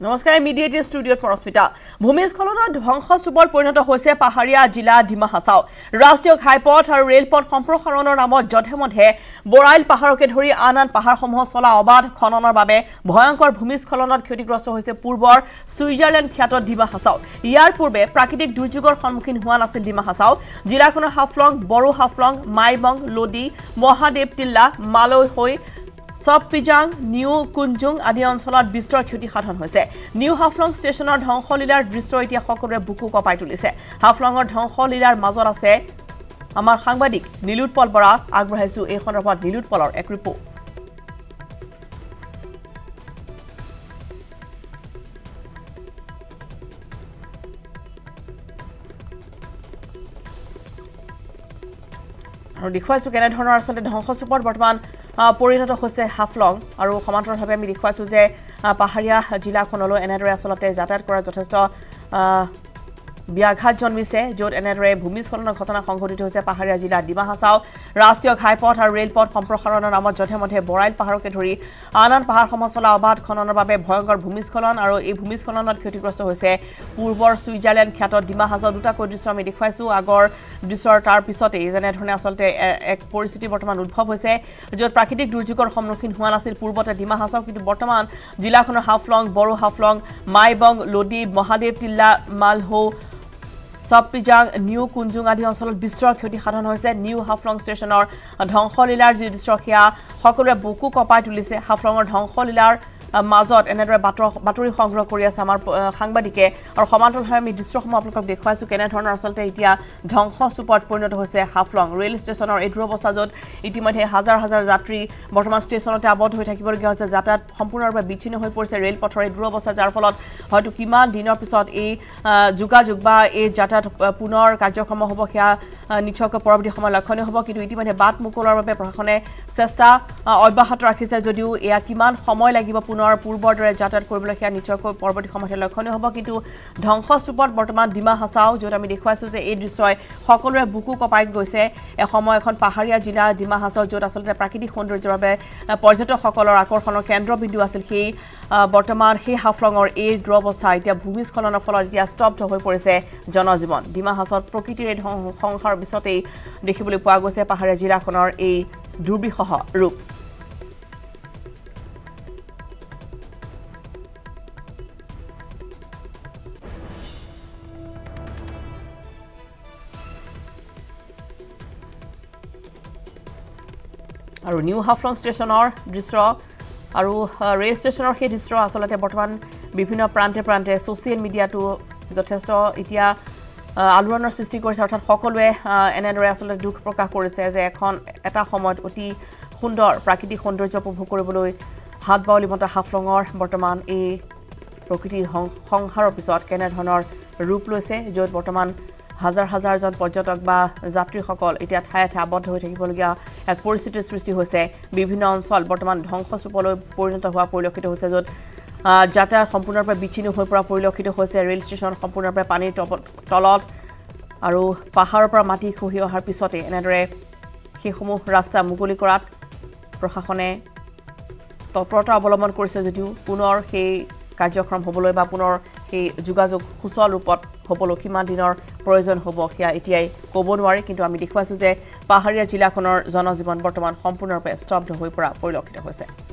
নমস্কাৰ মিডিয়েটি ষ্টুডিঅ'ত পৰস্মিতা ভূমিস্খলনত ধ্বংসস্তূপত পৰিণত হৈছে পাহাৰীয়া জিলা ডিমা হাছাও। ৰাষ্ট্ৰীয় ঘাইপথ আৰু ৰেলপথ সম্প্ৰসাৰণৰ নামত যধে মধে বৰাইল পাহাৰকে ধৰি আন আন পাহাৰসমূহত চলা অবাধ খননৰ বাবে ভয়ংকৰ ভূমিস্খলনত ক্ষতিগ্ৰস্ত হৈছে পূৰ্বৰ ছুইজাৰলেণ্ড খ্যাত ডিমা হাছাও। ইয়াৰ পূৰ্বে প্ৰাকৃতিক দুৰ্যোগৰ সন্মুখীন হোৱা নাছিল ডিমা হাছাও। জিলাখনৰ হাফলং বড়ো হাফলং মাইবং লোডি মহাদেৱ টিল্লা মালৈ হৈ চবপিজাং নিউ কুঞ্জুং আদি অঞ্চলত বিস্তৰ ক্ষতি সাধন হৈছে। নিউ হাফলং ষ্টেচনৰ ধ্বংসলীলাৰ দৃশ্য এতিয়া সকলোৰে বুকু কঁপাই তুলিছে। হাফলঙৰ ধ্বংসলীলাৰ মাজত আছে আমাৰ সাংবাদিক নীলোৎপল বৰা আগবঢ়াইছো এই সন্দৰ্ভত নীলোৎপলৰ এক ৰিপৰ্ট আৰু দেখুৱাইছোঁ কেনেধৰণৰ আচলতে ধ্বংসস্তূপত বৰ্তমান পৰিণত হৈছে হাফলং। আৰু সমান্তৰালভাৱে আমি দেখুৱাইছোঁ যে পাহাৰীয়া জিলাখনলৈ এনেদৰে আচলতে যাতায়াত কৰাত যথেষ্ট ব্যাঘাত জন্মিছে য'ত এনেদৰে ভূমিস্খলনৰ ঘটনা সংঘটিত হৈছে পাহাৰীয়া জিলা ডিমা হাছাও ৰাষ্ট্ৰীয় ঘাইপথ আৰু ৰেলপথ সম্প্ৰসাৰণৰ নামত যধে মধে বৰাইল পাহাৰকে ধৰি আন আন পাহাৰসমূহ চলা অবাধ খননৰ বাবে ভয়ংকৰ ভূমিস্খলন আৰু এই ভূমিস্খলনত ক্ষতিগ্ৰস্ত হৈছে পূৰ্বৰ ছুইজাৰলেণ্ড খ্যাত ডিমা হাছাও দুটাকৈ দৃশ্য আমি দেখুৱাইছোঁ। আগৰ দৃশ্যৰ তাৰ পিছতেই যেনেধৰণে আচলতে এক পৰিস্থিতি বৰ্তমান উদ্ভৱ হৈছে য'ত প্ৰাকৃতিক দুৰ্যোগৰ সন্মুখীন হোৱা নাছিল পূৰ্বতে ডিমা হাছাও কিন্তু বৰ্তমান জিলাখনৰ হাফলং বড়ো হাফলং মাইবং লোডি মহাদেৱ টিল্লা মালহৌ চবপিজাং নিউ কুঞ্জুং আদি অঞ্চলত বিস্তৰ ক্ষতি সাধন হৈছে। নিউ হাফলং ষ্টেচনৰ ধ্বংসলীলাৰ যি দৃশ্য সেয়া সকলোৰে বুকু কঁপাই তুলিছে। হাফলঙৰ ধ্বংসলীলাৰ মাজত এনেদৰে বাতৰ বাতৰি সংগ্ৰহ কৰি আছে আমাৰ সাংবাদিকে। আৰু সমান্তৰালভাৱে আমি দৃশ্যসমূহ আপোনালোকক দেখুৱাইছোঁ কেনেধৰণৰ আচলতে এতিয়া ধ্বংসস্তূপত পৰিণত হৈছে হাফলং। ৰেল ষ্টেচনৰ এই দুৰৱস্থা য'ত ইতিমধ্যে হাজাৰ হাজাৰ যাত্ৰী বৰ্তমান ষ্টেচনতে আৱদ্ধ হৈ থাকিবলগীয়া হৈছে। যাতায়াত সম্পূৰ্ণৰূপে বিচ্ছিন্ন হৈ পৰিছে ৰেলপথৰ এই দুৰৱস্থা যাৰ ফলত হয়তো কিমান দিনৰ পিছত এই যোগাযোগ বা এই যাতায়াত পুনৰ কাৰ্যক্ষম হ'ব সেয়া নিশ্চয়কৈ পৰৱৰ্তী সময়ত লক্ষণীয় হ'ব। কিন্তু ইতিমধ্যে বাট মুকলোৱাৰ বাবে প্ৰশাসনে চেষ্টা অব্যাহত ৰাখিছে যদিও এয়া কিমান সময় লাগিব পুনৰ পূৰ্বৰ দৰে যাতায়াত কৰিবলৈ সেয়া নিশ্চয়কৈ পৰৱৰ্তী সময়তহে লক্ষণীয় হ'ব। কিন্তু ধ্বংসস্তূপত বৰ্তমান ডিমা হাছাও য'ত আমি দেখুৱাইছোঁ যে এই দৃশ্যই সকলোৰে বুকু কঁপাই গৈছে। এসময় এখন পাহাৰীয়া জিলা ডিমা হাছাও য'ত আচলতে প্ৰাকৃতিক সৌন্দৰ্যৰ বাবে পৰ্যটকসকলৰ আকৰ্ষণৰ কেন্দ্ৰবিন্দু আছিল সেই বৰ্তমান সেই হাফলঙৰ এই দুৰৱস্থা এতিয়া ভূমিস্খলনৰ ফলত এতিয়া স্তব্ধ হৈ পৰিছে জনজীৱন। ডিমা হাছত প্ৰকৃতিৰ সংসাৰৰ পিছতেই দেখিবলৈ পোৱা গৈছে পাহাৰীয়া জিলাখনৰ এই দুৰ্বিষহ ৰূপ। আৰু নিউ হাফলং ষ্টেচনৰ দৃশ্য আৰু ৰেল ষ্টেচনৰ সেই দৃশ্য আচলতে বৰ্তমান বিভিন্ন প্ৰান্তে প্ৰান্তে ছ'চিয়েল মিডিয়াটো যথেষ্ট এতিয়া আলোড়নৰ সৃষ্টি কৰিছে। অৰ্থাৎ সকলোৱে এনেদৰে আচলতে দুখ প্ৰকাশ কৰিছে যে এখন এটা সময়ত অতি সুন্দৰ প্ৰাকৃতিক সৌন্দৰ্য উপভোগ কৰিবলৈ হাত বাউলি মতা হাফলঙৰ বৰ্তমান এই প্ৰকৃতিৰ সং- সংহাৰৰ পিছত কেনেধৰণৰ ৰূপ লৈছে য'ত বৰ্তমান হাজাৰ হাজাৰজন পৰ্যটক বা যাত্ৰীসকল এতিয়া ঠায়ে ঠায়ে আবদ্ধ হৈ থাকিবলগীয়া এক পৰিস্থিতিৰ সৃষ্টি হৈছে। বিভিন্ন অঞ্চল বৰ্তমান ধ্বংসস্তূপলৈ পৰিণত হোৱা পৰিলক্ষিত হৈছে য'ত যাতায়াত সম্পূৰ্ণৰূপে বিচ্ছিন্ন হৈ পৰা পৰিলক্ষিত হৈছে। ৰেল ষ্টেচন সম্পূৰ্ণৰূপে পানীৰ তলত আৰু পাহাৰৰ পৰা মাটি খহি অহাৰ পিছতে এনেদৰে সেইসমূহ ৰাস্তা মুকলি কৰাত প্ৰশাসনে তৎপৰতা অৱলম্বন কৰিছে যদিও পুনৰ সেই কাৰ্যক্ৰম হ'বলৈ বা পুনৰ সেই যোগাযোগ সুচল ৰূপত হ'বলৈ কিমান দিনৰ প্ৰয়োজন হ'ব সেয়া এতিয়াই ক'ব নোৱাৰি কিন্তু আমি দেখুৱাইছোঁ যে পাহাৰীয়া জিলাখনৰ জনজীৱন বৰ্তমান সম্পূৰ্ণৰূপে স্তব্ধ হৈ পৰা পৰিলক্ষিত হৈছে।